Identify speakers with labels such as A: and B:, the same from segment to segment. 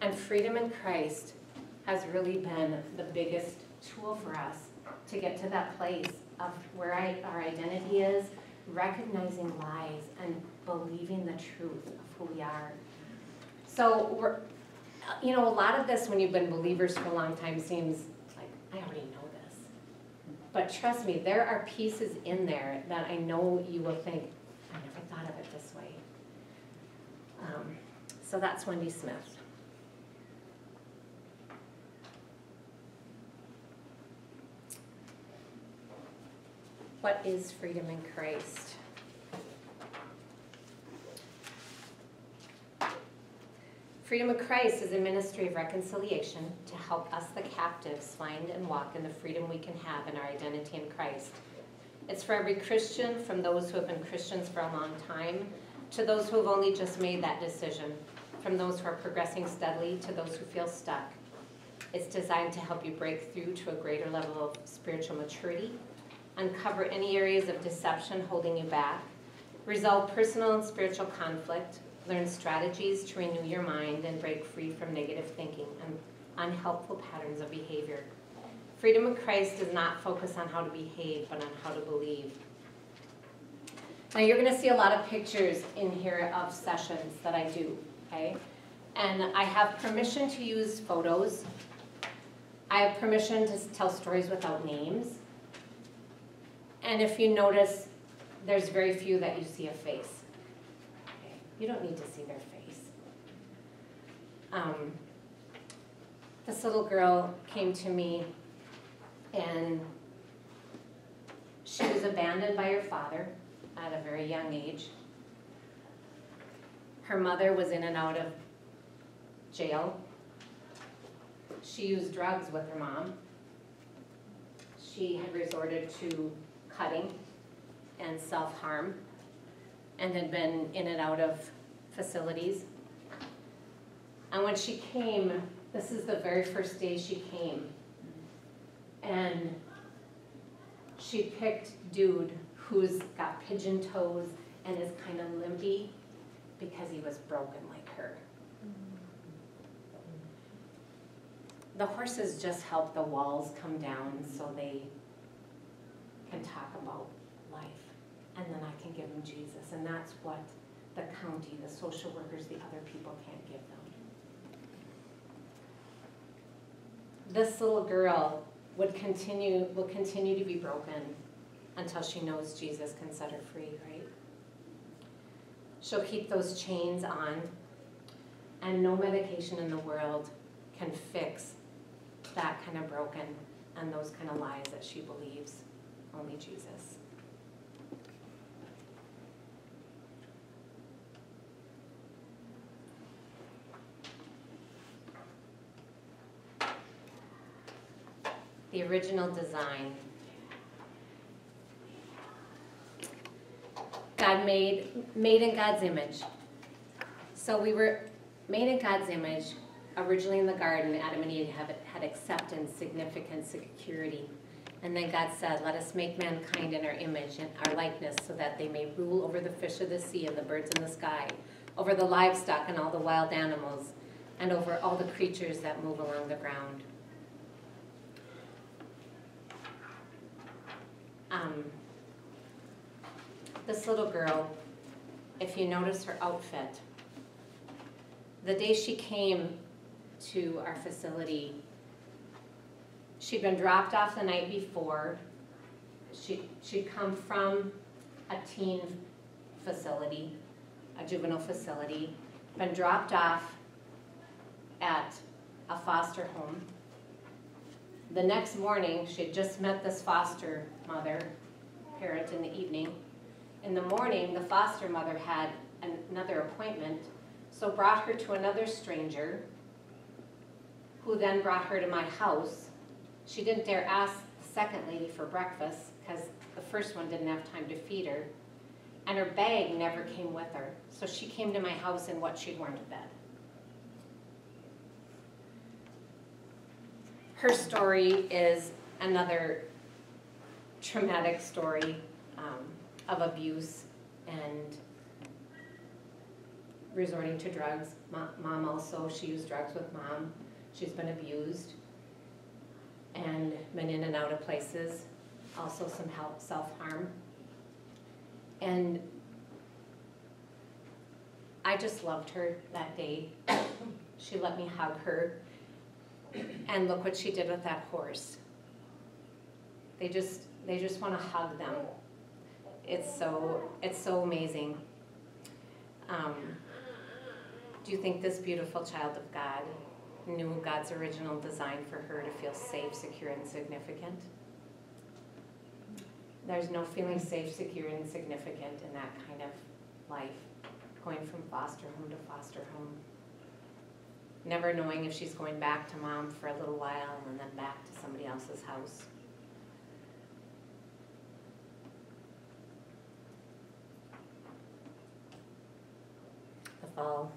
A: And freedom in Christ has really been the biggest tool for us to get to that place of where I, our identity is, recognizing lies and believing the truth of who we are. So we're, you know, a lot of this, when you've been believers for a long time, seems like, I already know this. But trust me, there are pieces in there that I know you will think, I never thought of it this way. Um, So that's Wendy Smith. What is freedom in Christ? Freedom of Christ is a ministry of reconciliation to help us, the captives, find and walk in the freedom we can have in our identity in Christ. It's for every Christian, from those who have been Christians for a long time to those who have only just made that decision, from those who are progressing steadily to those who feel stuck. It's designed to help you break through to a greater level of spiritual maturity, uncover any areas of deception holding you back, resolve personal and spiritual conflict, learn strategies to renew your mind and break free from negative thinking and unhelpful patterns of behavior. Freedom of Christ does not focus on how to behave, but on how to believe. Now, you're going to see a lot of pictures in here of sessions that I do, okay? And I have permission to use photos. I have permission to tell stories without names. And if you notice, there's very few that you see a face. Okay, You don't need to see their face. Um, this little girl came to me and she was abandoned by her father at a very young age. Her mother was in and out of jail. She used drugs with her mom. She had resorted to cutting and self-harm and had been in and out of facilities. And when she came, this is the very first day she came. And she picked dude who's got pigeon toes and is kind of limpy because he was broken like her. The horses just help the walls come down so they can talk about life. And then I can give them Jesus. And that's what the county, the social workers, the other people can't give them. This little girl would continue, will continue to be broken until she knows Jesus can set her free, right? She'll keep those chains on, and no medication in the world can fix that kind of broken and those kind of lies that she believes. Only Jesus. The original design. God made, made in God's image. So we were made in God's image. Originally in the garden, Adam and Eve had, had acceptance, significance, security. And then God said, Let us make mankind in our image and our likeness, so that they may rule over the fish of the sea and the birds in the sky, over the livestock and all the wild animals, and over all the creatures that move along the ground. Um, this little girl, if you notice her outfit, the day she came to our facility, she'd been dropped off the night before. She, she'd come from a teen facility, a juvenile facility, been dropped off at a foster home. The next morning, she had just met this foster mother, parent in the evening. In the morning, the foster mother had another appointment, so brought her to another stranger, who then brought her to my house. She didn't dare ask the second lady for breakfast, because the first one didn't have time to feed her. And her bag never came with her, so she came to my house in what she'd worn to bed. Her story is another traumatic story um, of abuse and resorting to drugs. Mom also, she used drugs with mom. She's been abused and been in and out of places. Also some help, self-harm. And I just loved her that day. She let me hug her. And look what she did with that horse. They just, they just want to hug them. It's so, it's so amazing. Um, do you think this beautiful child of God knew God's original design for her to feel safe, secure, and significant? There's no feeling safe, secure, and significant in that kind of life, going from foster home to foster home. Never knowing if she's going back to mom for a little while and then back to somebody else's house. The fall.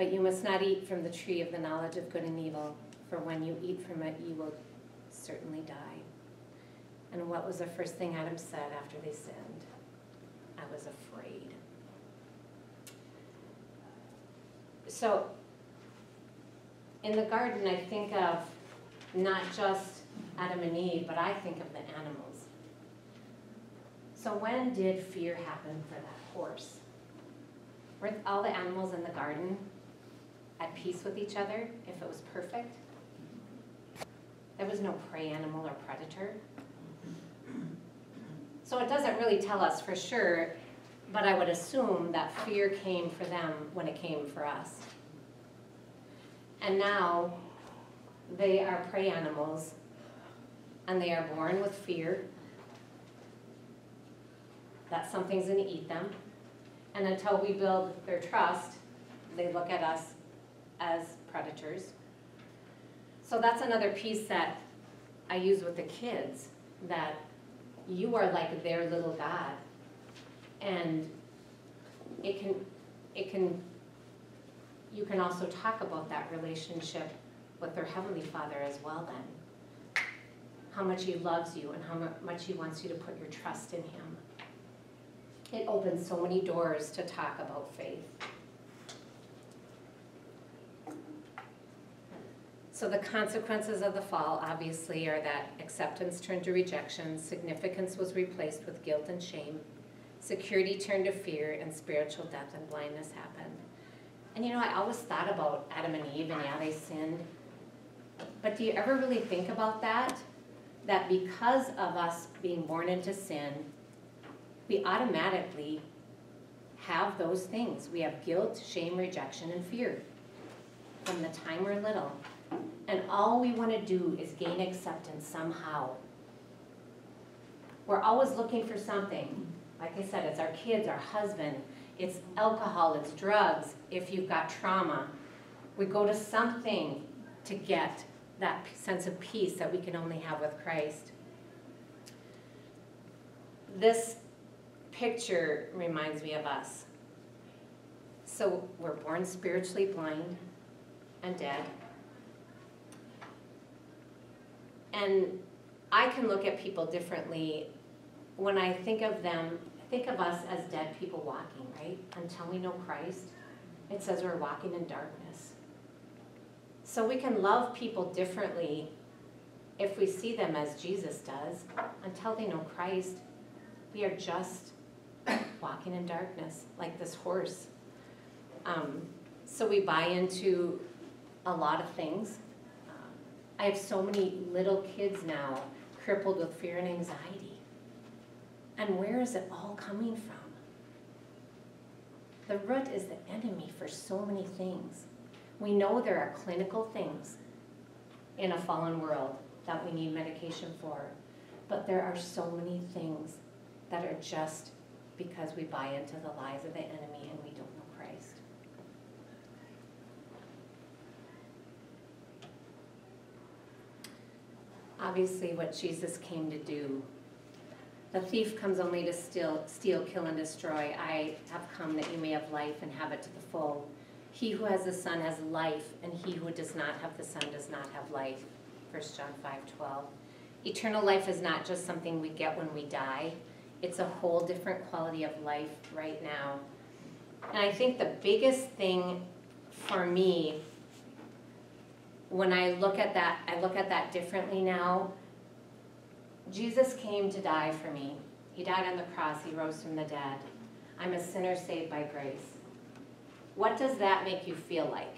A: But you must not eat from the tree of the knowledge of good and evil, for when you eat from it, you will certainly die. And what was the first thing Adam said after they sinned? I was afraid. So, in the garden, I think of not just Adam and Eve, but I think of the animals. So, when did fear happen for that horse? Were all the animals in the garden at peace with each other if it was perfect? There was no prey animal or predator. So it doesn't really tell us for sure, but I would assume that fear came for them when it came for us. And now they are prey animals and they are born with fear that something's going to eat them. And until we build their trust, they look at us as predators. So that's another piece that I use with the kids that you are like their little God. And it can, it can, you can also talk about that relationship with their Heavenly Father as well then. How much He loves you and how much He wants you to put your trust in Him. It opens so many doors to talk about faith. So the consequences of the fall obviously are that acceptance turned to rejection, significance was replaced with guilt and shame, security turned to fear, and spiritual death and blindness happened. And you know, I always thought about Adam and Eve, and yeah, they sinned. But do you ever really think about that? That because of us being born into sin, we automatically have those things. We have guilt, shame, rejection, and fear from the time we're little. And all we want to do is gain acceptance somehow. We're always looking for something. Like I said, it's our kids, our husband, it's alcohol, it's drugs, if you've got trauma. We go to something to get that sense of peace that we can only have with Christ. This picture reminds me of us. So we're born spiritually blind and dead. And I can look at people differently when I think of them, think of us as dead people walking, right? Until we know Christ, it says we're walking in darkness. So we can love people differently if we see them as Jesus does. Until they know Christ, we are just walking in darkness, like this horse. Um, so we buy into a lot of things I have so many little kids now crippled with fear and anxiety. And where is it all coming from? The root is the enemy for so many things. We know there are clinical things in a fallen world that we need medication for, but there are so many things that are just because we buy into the lies of the enemy and we don't obviously what Jesus came to do. The thief comes only to steal, steal, kill, and destroy. I have come that you may have life and have it to the full. He who has the Son has life, and he who does not have the Son does not have life. 1 John 5 12. Eternal life is not just something we get when we die, it's a whole different quality of life right now. And I think the biggest thing for me, when I look at that, I look at that differently now. Jesus came to die for me. He died on the cross, he rose from the dead. I'm a sinner saved by grace. What does that make you feel like?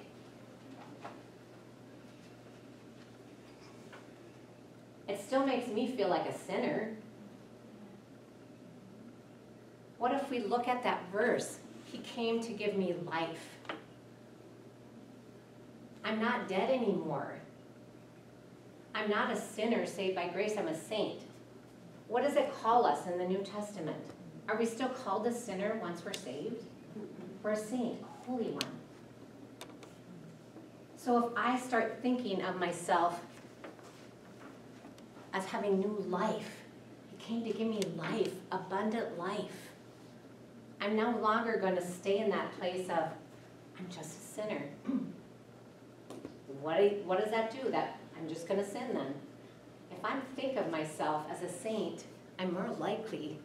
A: It still makes me feel like a sinner. What if we look at that verse? He came to give me life. I'm not dead anymore. I'm not a sinner saved by grace, I'm a saint. What does it call us in the New Testament? Are we still called a sinner once we're saved? We're a saint, a holy one. So if I start thinking of myself as having new life, He came to give me life, abundant life. I'm no longer going to stay in that place of, I'm just a sinner. What, what does that do? That I'm just going to sin then. If I think of myself as a saint, I'm more likely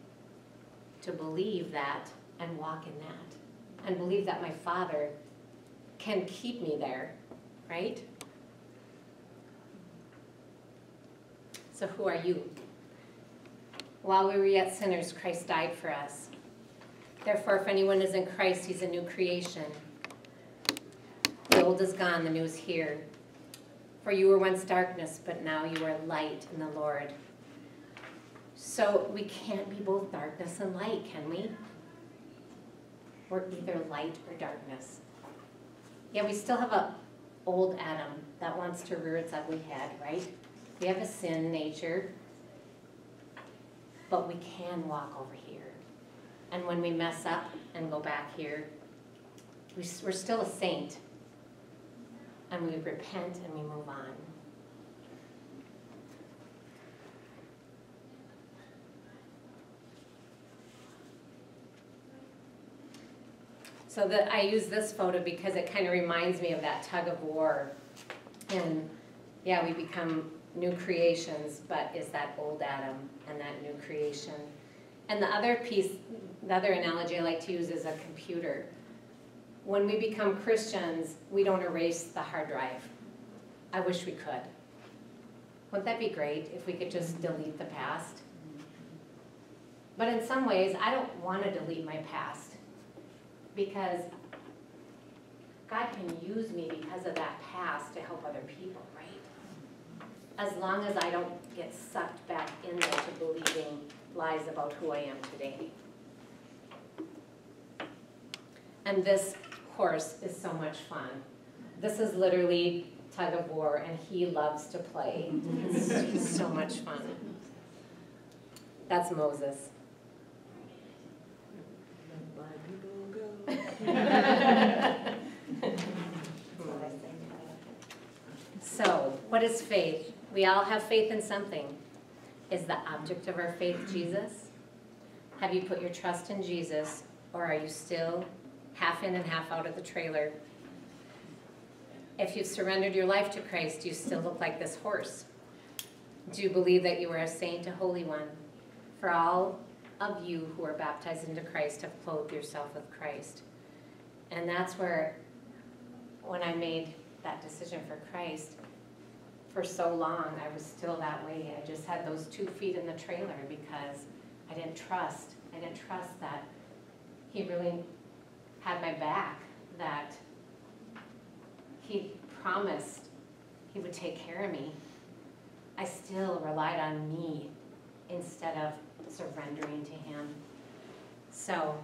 A: to believe that and walk in that. And believe that my Father can keep me there, right? So who are you? While we were yet sinners, Christ died for us. Therefore, if anyone is in Christ, he's a new creation. The old is gone, the new is here. For you were once darkness, but now you are light in the Lord. So we can't be both darkness and light, can we? We're either light or darkness. Yeah, we still have a old Adam that wants to rear its ugly head, right? We have a sin nature, but we can walk over here. And when we mess up and go back here, we, we're still a saint. And we repent and we move on. So that I use this photo because it kind of reminds me of that tug of war. And yeah, we become new creations, but is that old Adam and that new creation. And the other piece, the other analogy I like to use is a computer. When we become Christians, we don't erase the hard drive. I wish we could. Wouldn't that be great if we could just delete the past? But in some ways, I don't want to delete my past because God can use me because of that past to help other people, right? As long as I don't get sucked back into believing lies about who I am today. And this horse is so much fun. This is literally tug of war, and he loves to play. It's so much fun. That's Moses. so, what is faith? We all have faith in something. Is the object of our faith Jesus? Have you put your trust in Jesus, or are you still half in and half out of the trailer? If you've surrendered your life to Christ, do you still look like this horse? Do you believe that you are a saint, a holy one? For all of you who are baptized into Christ have clothed yourself with Christ. And that's where, when I made that decision for Christ, for so long, I was still that way. I just had those two feet in the trailer because I didn't trust. I didn't trust that he really had my back, that he promised he would take care of me. I still relied on me instead of surrendering to him. So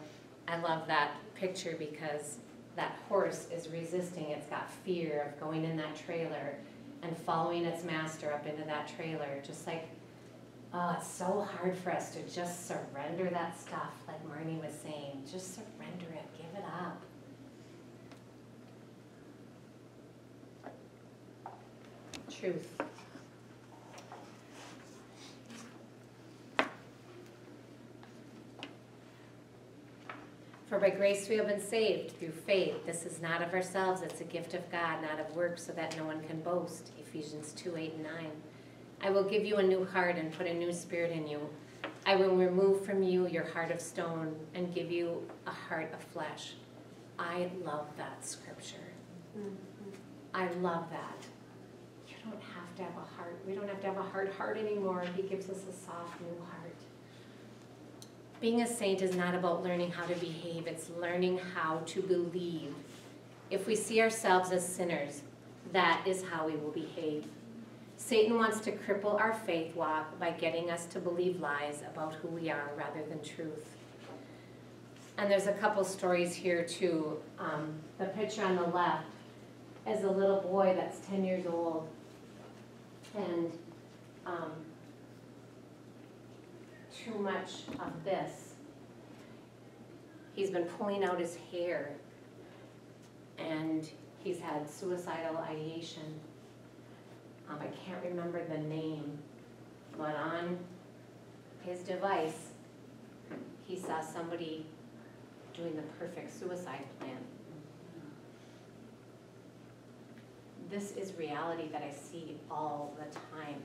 A: I love that picture because that horse is resisting. It's got fear of going in that trailer and following its master up into that trailer. Just like, oh, it's so hard for us to just surrender that stuff, like Marnie was saying. Just surrender it, give it up. Truth. For by grace we have been saved through faith. This is not of ourselves, it's a gift of God, not of works, so that no one can boast. Ephesians 2 8 and 9. I will give you a new heart and put a new spirit in you. I will remove from you your heart of stone and give you a heart of flesh. I love that scripture. Mm-hmm. I love that. You don't have to have a heart, we don't have to have a hard heart anymore. He gives us a soft new heart. Being a saint is not about learning how to behave, it's learning how to believe. If we see ourselves as sinners, that is how we will behave. Satan wants to cripple our faith walk by getting us to believe lies about who we are rather than truth. And there's a couple stories here too. Um, the picture on the left is a little boy that's 10 years old. And um, too much of this. He's been pulling out his hair and he's had suicidal ideation. Um, I can't remember the name, but on his device, he saw somebody doing the perfect suicide plan. This is reality that I see all the time.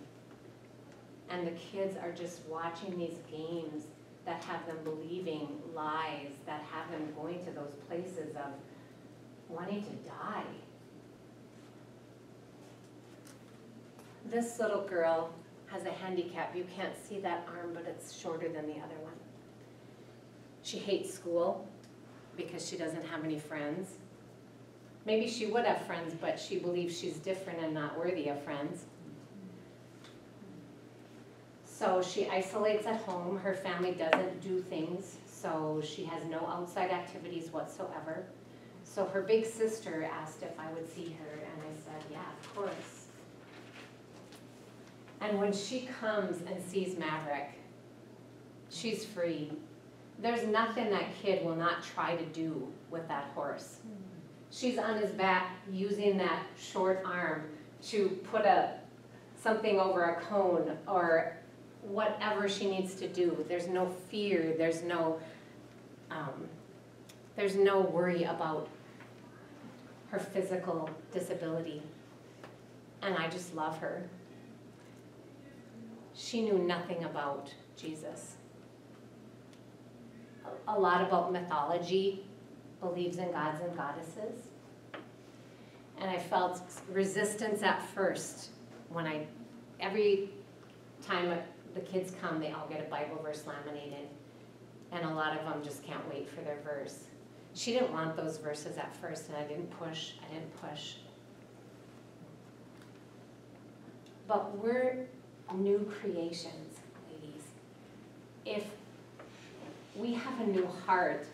A: And the kids are just watching these games that have them believing lies, that have them going to those places of wanting to die. This little girl has a handicap. You can't see that arm, but it's shorter than the other one. She hates school because she doesn't have any friends. Maybe she would have friends, but she believes she's different and not worthy of friends. So she isolates at home. Her family doesn't do things, so she has no outside activities whatsoever. So her big sister asked if I would see her, and I said, yeah, of course. And when she comes and sees Maverick, she's free. There's nothing that kid will not try to do with that horse. She's on his back using that short arm to put a something over a cone or whatever she needs to do. There's no fear, there's no um, there's no worry about her physical disability. And I just love her. She knew nothing about Jesus. A, lot about mythology, believes in gods and goddesses. And I felt resistance at first when I, every time the kids come, they all get a Bible verse laminated. And a lot of them just can't wait for their verse. She didn't want those verses at first, and I didn't push, I didn't push. But we're new creations, ladies. If we have a new heart,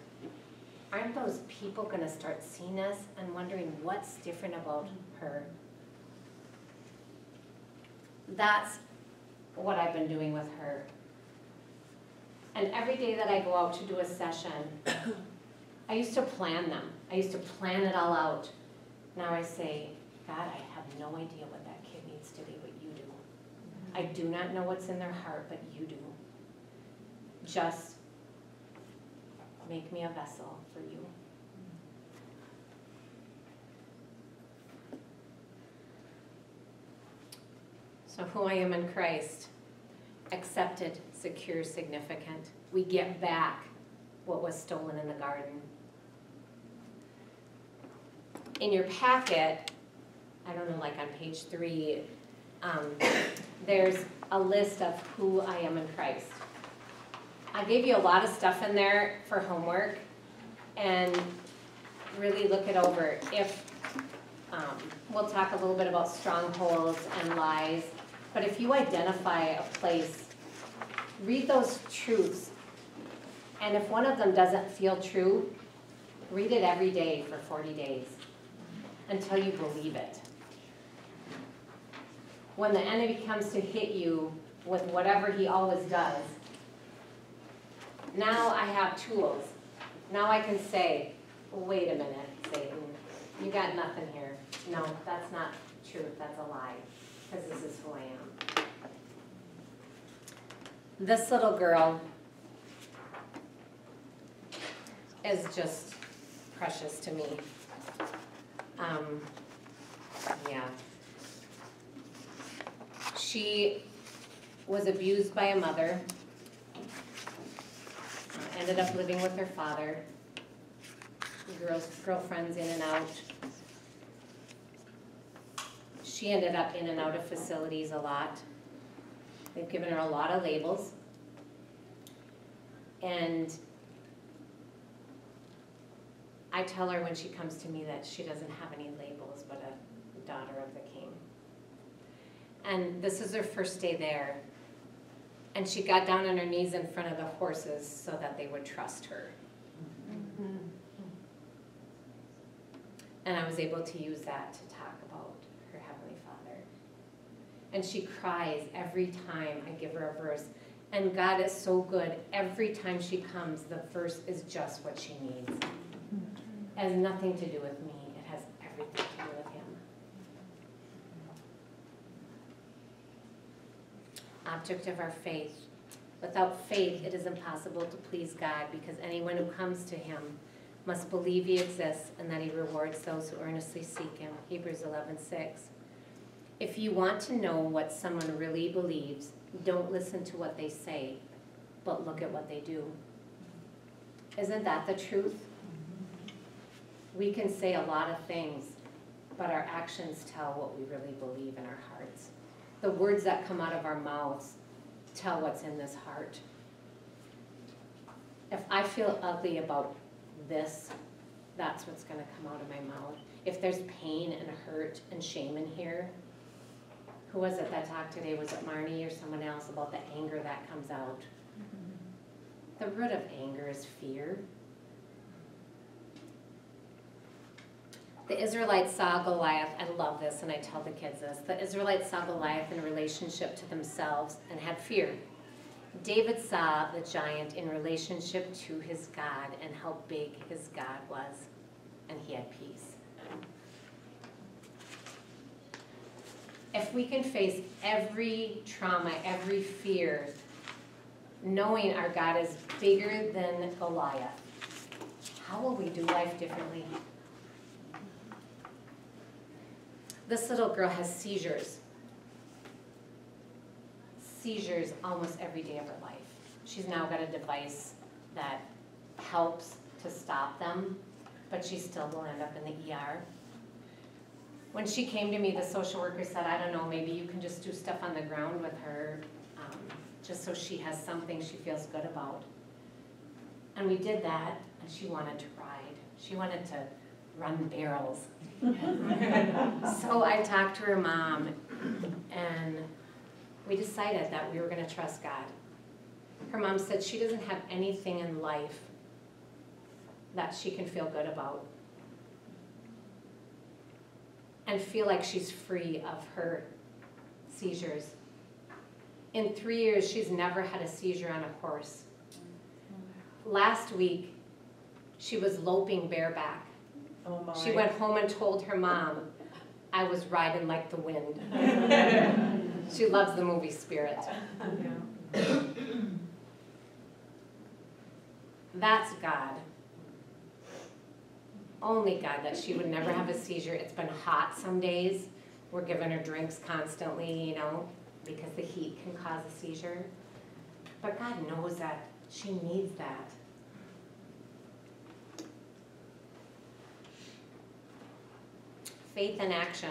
A: aren't those people gonna start seeing us and wondering what's different about her? That's what I've been doing with her. And every day that I go out to do a session, I used to plan them. I used to plan it all out. Now I say, God, I have no idea what that kid needs to be, but you do. I do not know what's in their heart, but you do. Just make me a vessel for you. So who I am in Christ, accepted, secure, significant. We get back what was stolen in the garden. In your packet, I don't know, like on page three, um, there's a list of who I am in Christ. I gave you a lot of stuff in there for homework and really look it over. If, um, we'll talk a little bit about strongholds and lies, but if you identify a place, read those truths. And if one of them doesn't feel true, read it every day for 40 days until you believe it. When the enemy comes to hit you with whatever he always does, now I have tools. Now I can say, wait a minute, Satan, you got nothing here. No, that's not truth, that's a lie, because this is who I am. This little girl is just precious to me. Um, yeah. She was abused by a mother, ended up living with her father. girls, girlfriends in and out. She ended up in and out of facilities a lot. They've given her a lot of labels. And I tell her when she comes to me that she doesn't have any labels but a daughter of the king. And this is her first day there. And she got down on her knees in front of the horses so that they would trust her. And I was able to use that to talk about her Heavenly Father. And she cries every time I give her a verse. And God is so good. Every time she comes, the verse is just what she needs. It has nothing to do with me, it has everything to do with Him. Object of our faith. Without faith, it is impossible to please God because anyone who comes to Him must believe He exists and that He rewards those who earnestly seek Him. Hebrews 11 6. If you want to know what someone really believes, don't listen to what they say, but look at what they do. Isn't that the truth? We can say a lot of things, but our actions tell what we really believe in our hearts. The words that come out of our mouths tell what's in this heart. If I feel ugly about this, that's what's going to come out of my mouth. If there's pain and hurt and shame in here, who was it that talked today? Was it Marnie or someone else about the anger that comes out? Mm-hmm. The root of anger is fear. The Israelites saw Goliath, I love this and I tell the kids this. The Israelites saw Goliath in relationship to themselves and had fear. David saw the giant in relationship to his God and how big his God was, and he had peace. If we can face every trauma, every fear, knowing our God is bigger than Goliath, how will we do life differently? This little girl has seizures. Seizures almost every day of her life. She's now got a device that helps to stop them, but she still will end up in the ER. When she came to me, the social worker said, I don't know, maybe you can just do stuff on the ground with her, um, just so she has something she feels good about. And we did that, and she wanted to ride. She wanted to run barrels. so I talked to her mom, and we decided that we were going to trust God. Her mom said she doesn't have anything in life that she can feel good about and feel like she's free of her seizures. In three years, she's never had a seizure on a horse. Last week, she was loping bareback.
B: Oh my.
A: She went home and told her mom, I was riding like the wind. she loves the movie Spirit. That's God. Only God that she would never have a seizure. It's been hot some days. We're giving her drinks constantly, you know, because the heat can cause a seizure. But God knows that she needs that. Faith in action.